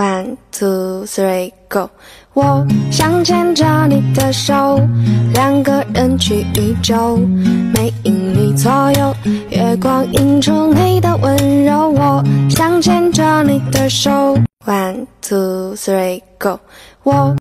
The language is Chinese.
One two three go，我想牵着你的手，两个人去宇宙，每英里左右，月光映出你的温柔。我想牵着你的手，One two three go，我。